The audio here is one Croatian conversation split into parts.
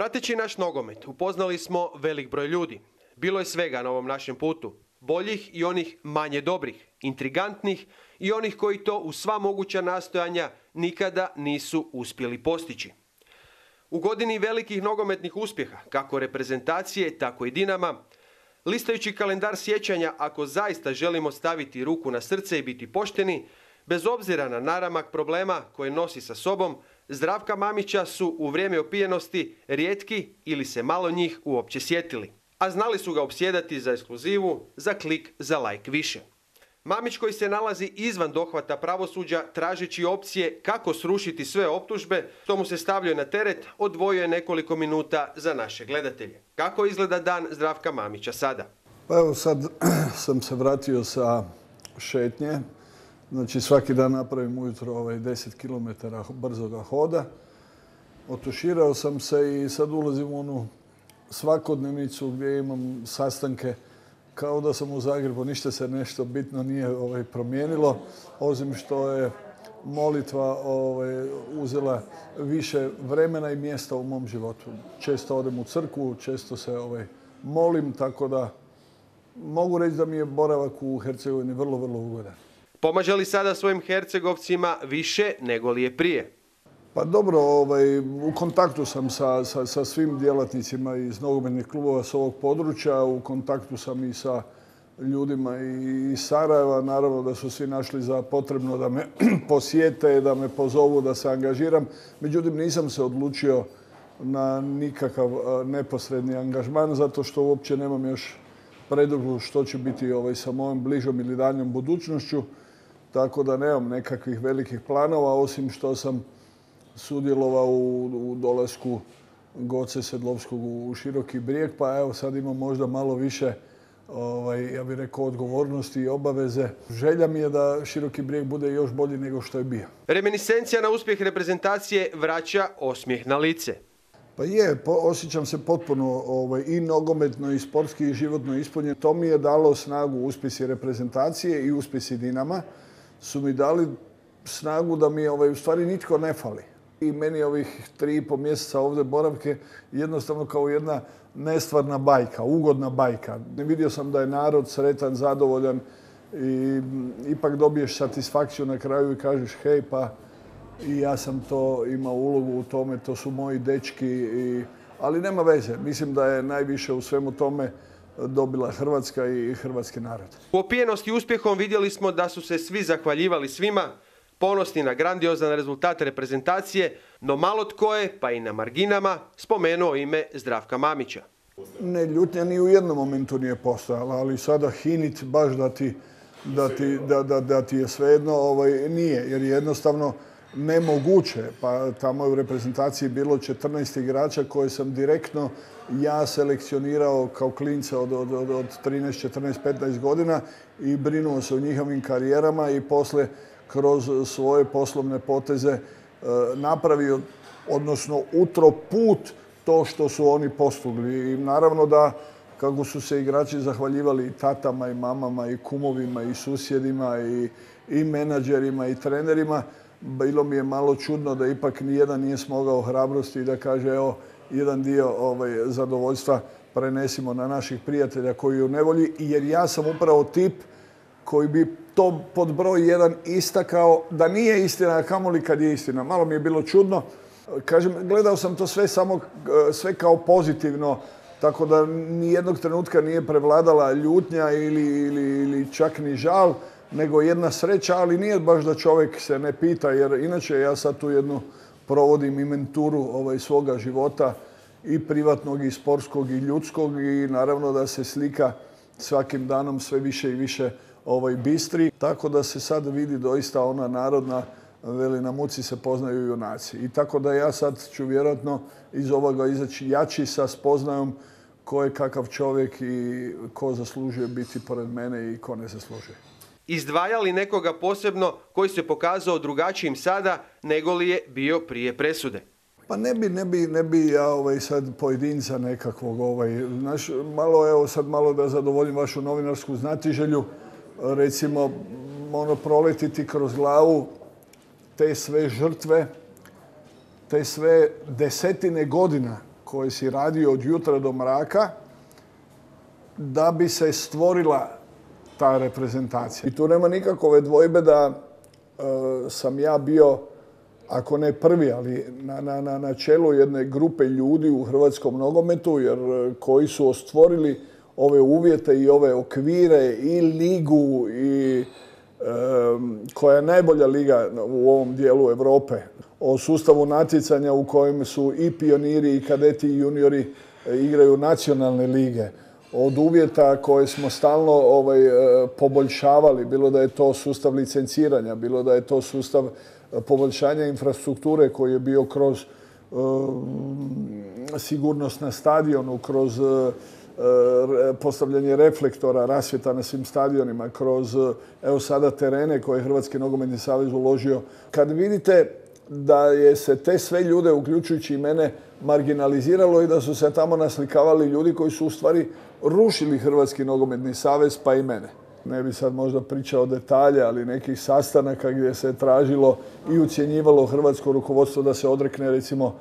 Prateći naš nogomet upoznali smo velik broj ljudi. Bilo je svega na ovom našem putu. Boljih i onih manje dobrih, intrigantnih i onih koji to u sva moguća nastojanja nikada nisu uspjeli postići. U godini velikih nogometnih uspjeha, kako reprezentacije, tako i Dinama, listajući kalendar sjećanja, ako zaista želimo staviti ruku na srce i biti pošteni, bez obzira na naramak problema koje nosi sa sobom, Zdravka Mamića su u vrijeme opijenosti rijetki ili se malo njih uopće sjetili. A znali su ga opsjedati za ekskluzivu, za klik, za like više. Mamić koji se nalazi izvan dohvata pravosuđa tražeći opcije kako srušiti sve optužbe, što mu se stavljaju na teret, odvojio je nekoliko minuta za naše gledatelje. Kako izgleda dan Zdravka Mamića sada? Pa evo sad sam se vratio sa šetnje. Znači svaki dan napravim ujutro ovaj 10 km brzoga hoda. Otuširao sam se i sad ulazim u onu svakodnevnicu gdje imam sastanke kao da sam u Zagrebu, ništa se nešto bitno nije ovaj, promijenilo, osim što je molitva ovaj, uzela više vremena i mjesta u mom životu. Često odem u crkvu, često se ovaj, molim, tako da mogu reći da mi je boravak u Hercegovini vrlo, vrlo ugodan. Pomaže li sada svojim Hercegovcima više nego li je prije? Pa dobro, ovaj, u kontaktu sam sa, sa, svim djelatnicima iz nogometnih klubova s ovog područja, u kontaktu sam i sa ljudima iz Sarajeva. Naravno da su svi našli za potrebno da me posjete, da me pozovu, da se angažiram. Međutim, nisam se odlučio na nikakav neposredni angažman, zato što uopće nemam još predrugu što će biti ovaj, sa mojom bližom ili daljnjom budućnošću. Tako da nemam nekakvih velikih planova, osim što sam sudjelovao u, dolasku Goce Sedlovskog u Široki brijeg, pa evo sad imam možda malo više ovaj, ja bih rekao, odgovornosti i obaveze. Želja mi je da Široki brijeg bude još bolji nego što je bio. Reminiscencija na uspjeh reprezentacije vraća osmijeh na lice. Pa je, osjećam se potpuno ovaj, i nogometno i sportski i životno ispunjen. To mi je dalo snagu uspjesi reprezentacije i uspjesi Dinama. Su mi dali snagu da mi ovaj, u stvari nitko ne fali. I meni ovih tri i po mjeseca ovdje boravke jednostavno kao jedna nestvarna bajka, ugodna bajka. Vidio sam da je narod sretan, zadovoljan i ipak dobiješ satisfakciju na kraju i kažeš hej pa i ja sam to imao ulogu u tome, to su moji dečki, ali nema veze. Mislim da je najviše u svemu tome dobila Hrvatska i hrvatski narod. U opijenosti uspjehom vidjeli smo da su se svi zahvaljivali svima, ponosni na grandiozan rezultat reprezentacije, no malo tko je, pa i na marginama, spomenuo ime Zdravka Mamića. Ne, ljutnja ni u jednom momentu nije postojala, ali sada hinit baš da ti, da ti, da, da, ti je svejedno, ovaj, nije, jer je jednostavno nemoguće. Pa tamo je u reprezentaciji bilo 14 igrača koje sam direktno ja selekcionirao kao klinca od, od, od 13, 14, 15 godina i brinuo se o njihovim karijerama i posle kroz svoje poslovne poteze e, napravio, odnosno utro put to što su oni postigli. I naravno da kako su se igrači zahvaljivali i tatama i mamama i kumovima i susjedima i, i menadžerima i trenerima, bilo mi je malo čudno da ipak nijedan nije smogao hrabrosti i da kaže evo jedan dio ovaj, zadovoljstva prenesimo na naših prijatelja koji u nevolji jer ja sam upravo tip koji bi to pod broj jedan istakao da nije istina, a kamoli kad je istina. Malo mi je bilo čudno. Kažem, gledao sam to sve samo sve kao pozitivno, tako da ni jednog trenutka nije prevladala ljutnja ili, ili, ili čak ni žal, nego jedna sreća, ali nije baš da čovjek se ne pita, jer inače ja sad tu jednu provodim inventuru ovaj, svoga života i privatnog i sportskog i ljudskog i naravno da se slika svakim danom sve više i više ovaj, bistri. Tako da se sad vidi doista ona narodna veli na muci se poznaju junaci. I tako da ja sad ću vjerojatno iz ovoga izaći jači sa spoznajom ko je kakav čovjek i ko zaslužuje biti pored mene i ko ne zaslužuje. Izdvajali nekoga posebno koji se pokazao drugačijim sada nego li je bio prije presude? Pa ne bi, ne bi, ne bi ja ovaj, sad pojedinca nekakvog, ovaj, malo, evo sad malo da zadovoljim vašu novinarsku znatiželju recimo ono proletiti kroz glavu te sve žrtve, te sve desetine godina koje si radio od jutra do mraka da bi se stvorila ta reprezentacija. I tu nema nikakove dvojbe da e, sam ja bio, ako ne prvi, ali na, na, čelu jedne grupe ljudi u hrvatskom nogometu, jer e, koji su stvorili ove uvjete i ove okvire i ligu i koja je najbolja liga u ovom dijelu Europe, o sustavu natjecanja u kojem su i pioniri i kadeti i juniori e, igraju nacionalne lige, od uvjeta koje smo stalno ovaj, e, poboljšavali, bilo da je to sustav licenciranja, bilo da je to sustav e, poboljšanja infrastrukture koji je bio kroz sigurnost na stadionu, kroz E, postavljanje reflektora, rasvjeta na svim stadionima, kroz evo sada terene koje je Hrvatski nogometni savez uložio. Kad vidite da je se te sve ljude, uključujući i mene, marginaliziralo i da su se tamo naslikavali ljudi koji su u stvari rušili Hrvatski nogometni savez, pa i mene. Ne bi sad možda pričao detalje, ali nekih sastanaka gdje se tražilo i ucjenjivalo hrvatsko rukovodstvo da se odrekne recimo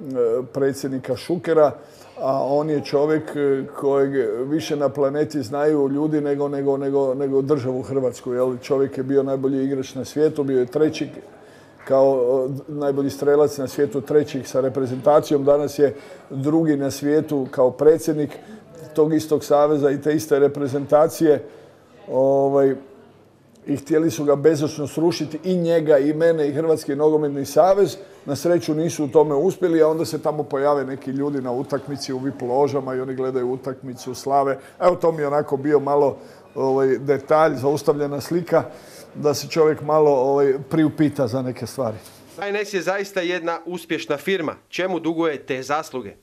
e, predsjednika Šukera a on je čovjek e, kojeg više na planeti znaju ljudi nego, nego, nego, nego državu Hrvatsku. Jel? Čovjek je bio najbolji igrač na svijetu, bio je treći kao najbolji strelac na svijetu, treći sa reprezentacijom. Danas je drugi na svijetu kao predsjednik tog istog saveza i te iste reprezentacije. Ovaj, i htjeli su ga bezočno srušiti i njega i mene i Hrvatski nogometni savez. Na sreću nisu u tome uspjeli, a onda se tamo pojave neki ljudi na utakmici u VIP ložama i oni gledaju utakmicu slave. Evo to mi je onako bio malo ovaj, detalj, zaustavljena slika, da se čovjek malo ovaj, priupita za neke stvari. HNS je zaista jedna uspješna firma. Čemu duguje te zasluge?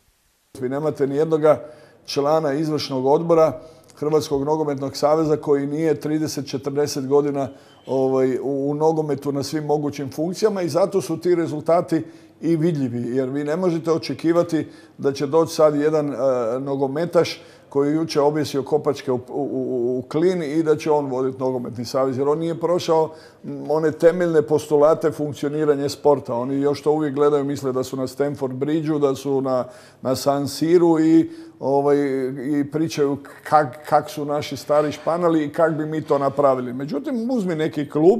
Vi nemate ni jednoga člana izvršnog odbora Hrvatskog nogometnog saveza koji nije 30-40 godina ovaj, u, nogometu na svim mogućim funkcijama i zato su ti rezultati i vidljivi. Jer vi ne možete očekivati da će doći sad jedan e, nogometaš koji je jučer objesio kopačke u, u, klin i da će on voditi nogometni savez. Jer on nije prošao one temeljne postulate funkcioniranja sporta. Oni još to uvijek gledaju, misle da su na Stanford Bridgeu, da su na, na San Siru i, ovaj, i pričaju kak, su naši stari španali i kak bi mi to napravili. Međutim, uzmi neki klub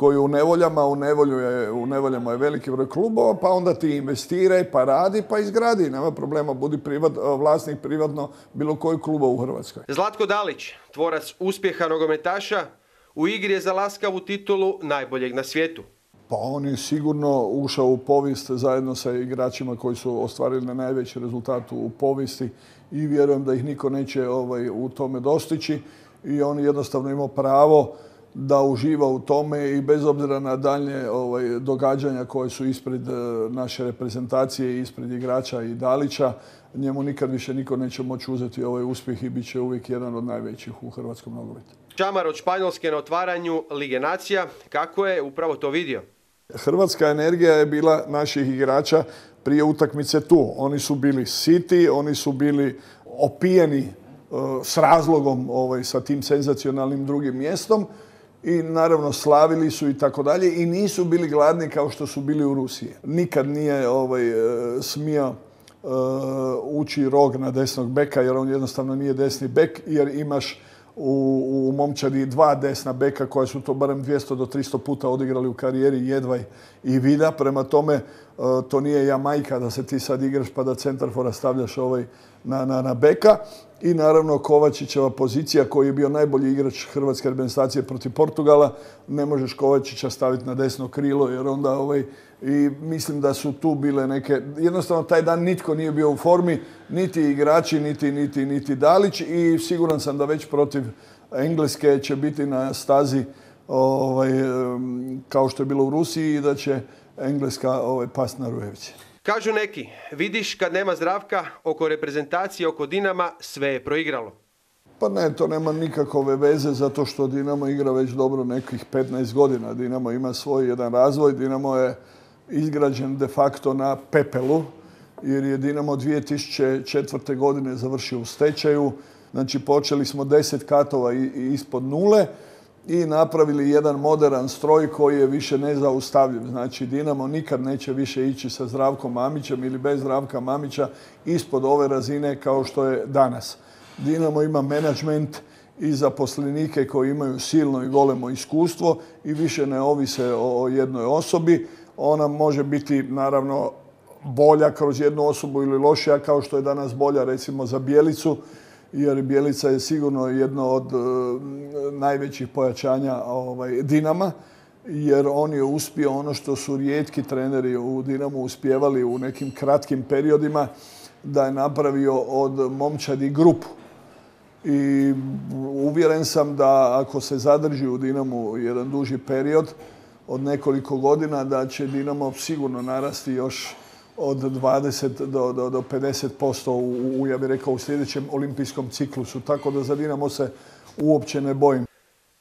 koji u nevoljama, u, nevolju je, u nevoljama je veliki broj klubova, pa onda ti investiraj, pa radi, pa izgradi. Nema problema, budi privat, vlasnik privatno bilo koji kluba u Hrvatskoj. Zlatko Dalić, tvorac uspjeha nogometaša, u igri je za laskavu titulu najboljeg na svijetu. Pa on je sigurno ušao u povijest zajedno sa igračima koji su ostvarili na najveći rezultat u povijesti i vjerujem da ih niko neće ovaj, u tome dostići i on jednostavno imao pravo da uživa u tome i bez obzira na dalje ovaj, događanja koje su ispred e, naše reprezentacije, ispred igrača i Dalića, njemu nikad više niko neće moći uzeti ovaj uspjeh i bit će uvijek jedan od najvećih u hrvatskom nogometu. Čamar od Španjolske na otvaranju Lige Nacija, kako je upravo to vidio? Hrvatska energija je bila naših igrača prije utakmice tu. Oni su bili siti, oni su bili opijeni e, s razlogom ovaj, sa tim senzacionalnim drugim mjestom i naravno slavili su i tako dalje i nisu bili gladni kao što su bili u Rusiji. Nikad nije ovaj, e, smio e, ući rog na desnog beka jer on jednostavno nije desni bek jer imaš u, u momčadi dva desna beka koja su to barem 200 do 300 puta odigrali u karijeri Jedvaj i Vida. Prema tome, e, to nije Jamajka da se ti sad igraš pa da centarfora stavljaš ovaj na, na, na beka. I naravno Kovačićeva pozicija koji je bio najbolji igrač Hrvatske reprezentacije protiv Portugala. Ne možeš Kovačića staviti na desno krilo jer onda ovaj, i mislim da su tu bile neke, jednostavno taj dan nitko nije bio u formi, niti igrači, niti, niti, niti Dalić i siguran sam da već protiv Engleske će biti na stazi ovaj, kao što je bilo u Rusiji i da će Engleska ovaj, past na Rujevici. Kažu neki, vidiš kad nema zdravka, oko reprezentacije, oko Dinama, sve je proigralo. Pa ne, to nema nikakove veze zato što Dinamo igra već dobro nekih 15 godina. Dinamo ima svoj jedan razvoj. Dinamo je izgrađen de facto na pepelu jer je Dinamo 2004. godine završio u stečaju. Znači počeli smo 10 katova ispod nule i napravili jedan modern stroj koji je više nezaustavljiv. Znači Dinamo nikad neće više ići sa Zdravkom Mamićem ili bez Zdravka Mamića ispod ove razine kao što je danas. Dinamo ima menadžment i zaposlenike koji imaju silno i golemo iskustvo i više ne ovise o jednoj osobi. Ona može biti naravno bolja kroz jednu osobu ili lošija kao što je danas bolja recimo za Bijelicu jer Bijelica je sigurno jedno od e, najvećih pojačanja ovaj, Dinama jer on je uspio ono što su rijetki treneri u Dinamu uspjevali u nekim kratkim periodima da je napravio od momčadi grupu. I uvjeren sam da ako se zadrži u Dinamu jedan duži period od nekoliko godina da će Dinamo sigurno narasti još od 20 do, do, do 50% u, u, ja bih rekao, u sljedećem olimpijskom ciklusu. Tako da za Dinamo se uopće ne bojim.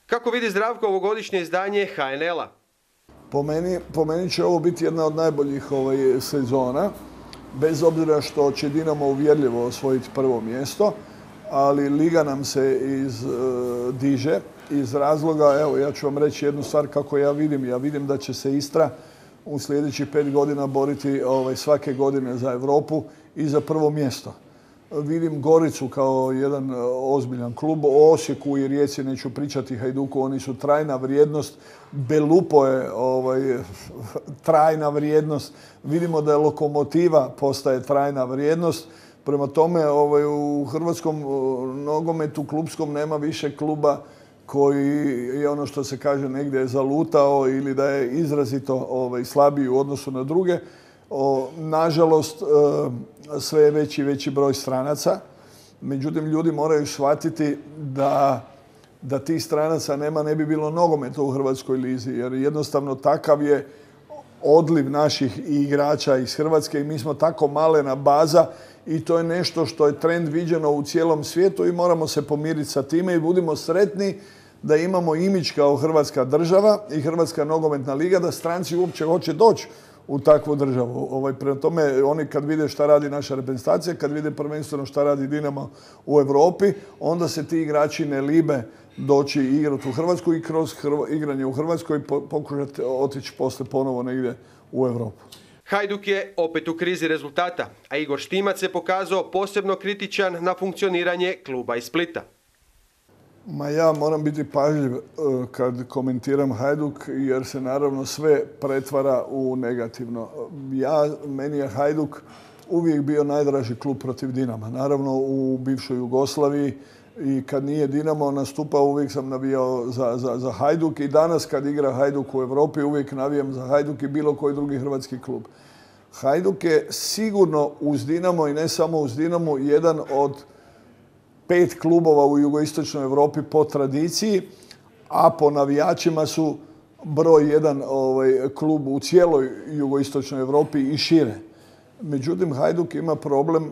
Kako vidi Zdravko ovogodišnje izdanje HNL-a? Po meni, po meni će ovo biti jedna od najboljih ovaj, sezona. Bez obzira što će Dinamo uvjerljivo osvojiti prvo mjesto, ali Liga nam se iz, uh, diže iz razloga, evo ja ću vam reći jednu stvar kako ja vidim. Ja vidim da će se Istra u sljedećih pet godina boriti ovaj, svake godine za Europu i za prvo mjesto. Vidim Goricu kao jedan e, ozbiljan klub. O Osijeku i Rijeci neću pričati Hajduku, oni su trajna vrijednost. Belupo je ovaj, trajna vrijednost. Vidimo da je lokomotiva postaje trajna vrijednost. Prema tome ovaj, u hrvatskom nogometu klubskom nema više kluba koji je ono što se kaže negdje zalutao ili da je izrazito ovaj, slabiji u odnosu na druge. nažalost, e, sve je veći i veći broj stranaca. Međutim, ljudi moraju shvatiti da, da tih stranaca nema, ne bi bilo nogometa u Hrvatskoj lizi. Jer jednostavno takav je odliv naših igrača iz Hrvatske i mi smo tako malena baza i to je nešto što je trend viđeno u cijelom svijetu i moramo se pomiriti sa time i budimo sretni da imamo imić kao Hrvatska država i Hrvatska nogometna liga, da stranci uopće hoće doći u takvu državu. Ovaj, prema tome, oni kad vide šta radi naša reprezentacija, kad vide prvenstveno šta radi Dinamo u Europi, onda se ti igrači ne libe doći igrati u Hrvatsku i kroz igranje u Hrvatskoj pokušati otići posle ponovo negdje u Europu. Hajduk je opet u krizi rezultata, a Igor Štimac se pokazao posebno kritičan na funkcioniranje kluba iz Splita. Ma ja moram biti pažljiv e, kad komentiram Hajduk jer se naravno sve pretvara u negativno. Ja, meni je Hajduk uvijek bio najdraži klub protiv Dinama. Naravno u bivšoj Jugoslaviji i kad nije Dinamo nastupao uvijek sam navijao za, za, za Hajduk i danas kad igra Hajduk u Europi uvijek navijam za Hajduk i bilo koji drugi hrvatski klub. Hajduk je sigurno uz Dinamo i ne samo uz Dinamo jedan od pet klubova u jugoistočnoj Europi po tradiciji, a po navijačima su broj jedan ovaj, klub u cijeloj jugoistočnoj Europi i šire. Međutim, Hajduk ima problem e,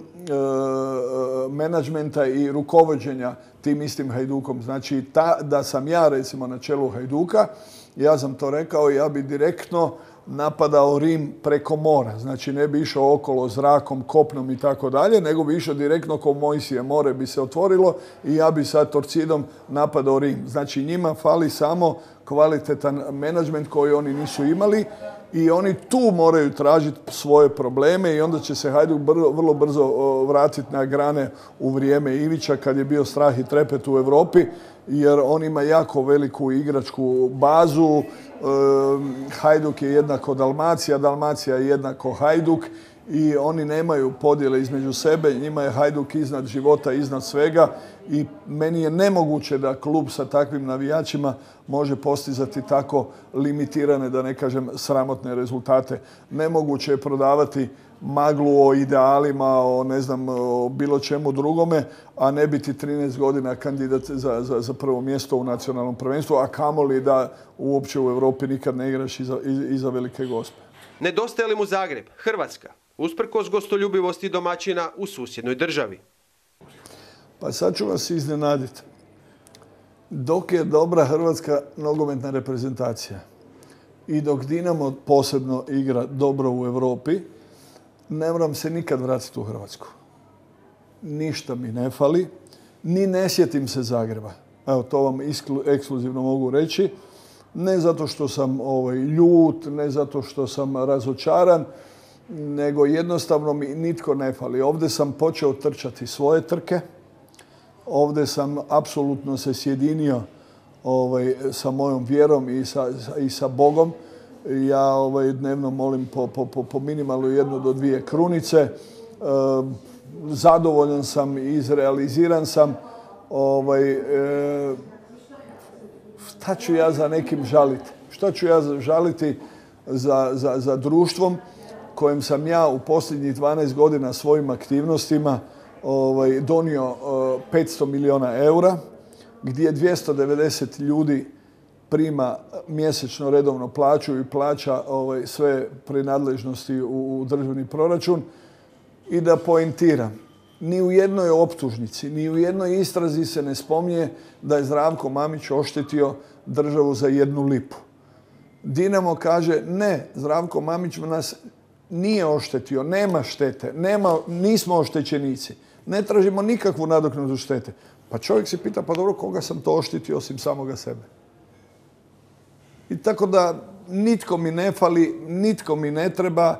menadžmenta i rukovođenja tim istim Hajdukom. Znači, ta, da sam ja recimo na čelu Hajduka, ja sam to rekao, ja bi direktno napadao Rim preko mora. Znači ne bi išao okolo zrakom, kopnom i tako dalje, nego bi išao direktno ko Mojsije. More bi se otvorilo i ja bi sa torcidom napadao Rim. Znači njima fali samo kvalitetan menadžment koji oni nisu imali i oni tu moraju tražiti svoje probleme i onda će se Hajduk vrlo brzo vratiti na grane u vrijeme Ivića kad je bio strah i trepet u Europi jer on ima jako veliku igračku bazu. Hajduk je jednako Dalmacija, Dalmacija je jednako Hajduk i oni nemaju podjele između sebe, njima je Hajduk iznad života, iznad svega i meni je nemoguće da klub sa takvim navijačima može postizati tako limitirane, da ne kažem, sramotne rezultate. Nemoguće je prodavati maglu o idealima, o ne znam, o bilo čemu drugome, a ne biti 13 godina kandidat za, za, za prvo mjesto u nacionalnom prvenstvu, a kamoli da uopće u Europi nikad ne igraš iza, iza velike gospe. Nedostaje li mu Zagreb, Hrvatska, usprkos gostoljubivosti domaćina u susjednoj državi? Pa sad ću vas iznenaditi. Dok je dobra hrvatska nogometna reprezentacija i dok Dinamo posebno igra dobro u Europi, ne moram se nikad vratiti u Hrvatsku. Ništa mi ne fali, ni ne sjetim se Zagreba. Evo, to vam ekskluzivno mogu reći. Ne zato što sam ovaj, ljut, ne zato što sam razočaran, nego jednostavno mi nitko ne fali. Ovdje sam počeo trčati svoje trke. Ovdje sam apsolutno se sjedinio ovaj, sa mojom vjerom i sa, i sa Bogom. Ja ovaj, dnevno molim po, po, po minimalno jednu do dvije krunice. E, zadovoljan sam i izrealiziran sam. Ovaj, e, šta ću ja za nekim žaliti? Šta ću ja žaliti za, za, za društvom kojem sam ja u posljednjih 12 godina svojim aktivnostima ovaj, donio 500 milijuna eura, gdje 290 ljudi prima mjesečno redovno plaću i plaća ovaj, sve prinadležnosti u, u državni proračun. I da poentiram, ni u jednoj optužnici, ni u jednoj istrazi se ne spominje da je Zdravko Mamić oštetio državu za jednu lipu. Dinamo kaže ne, Zdravko Mamić nas nije oštetio, nema štete, nema, nismo oštećenici. Ne tražimo nikakvu nadoknadu štete. Pa čovjek se pita, pa dobro, koga sam to oštetio osim samoga sebe? I tako da nitko mi ne fali, nitko mi ne treba.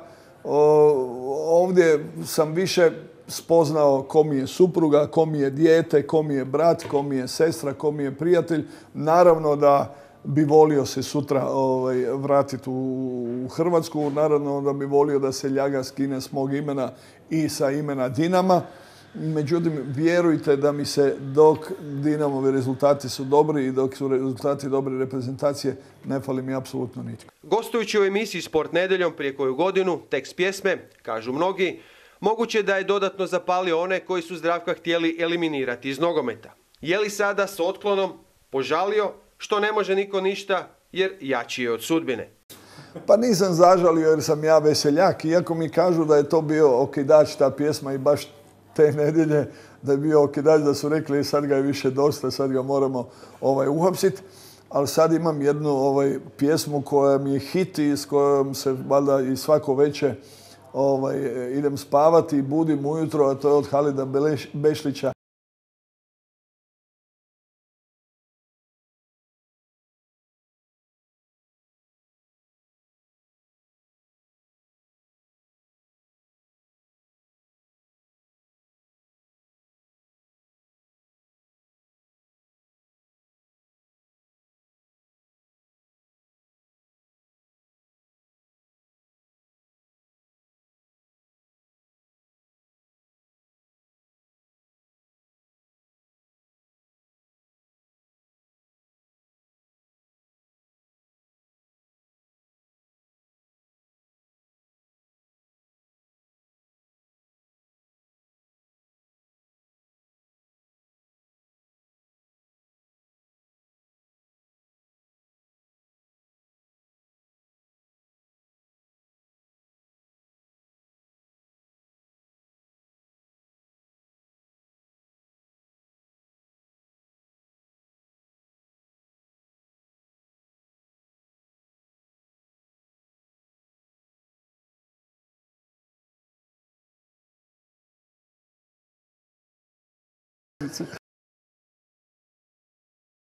ovdje sam više spoznao ko mi je supruga, ko mi je dijete, ko mi je brat, ko mi je sestra, ko mi je prijatelj. Naravno da bi volio se sutra ovaj, vratiti u Hrvatsku. Naravno da bi volio da se ljaga skine s mog imena i sa imena Dinama. Međutim, vjerujte da mi se dok Dinamovi rezultati su dobri i dok su rezultati dobre reprezentacije, ne fali mi apsolutno nitko. Gostujući u emisiji Sport nedeljom prije koju godinu, tekst pjesme, kažu mnogi, moguće da je dodatno zapalio one koji su Zdravka htjeli eliminirati iz nogometa. Je li sada s otklonom požalio što ne može niko ništa jer jači je od sudbine? Pa nisam zažalio jer sam ja veseljak, iako mi kažu da je to bio okidač ta pjesma i baš te nedjelje da je bio okidač, da su rekli sad ga je više dosta, sad ga moramo ovaj, uhapsiti. Ali sad imam jednu ovaj, pjesmu koja mi je hit i s kojom se valjda i svako veće ovaj, idem spavati i budim ujutro, a to je od Halida Bešlića.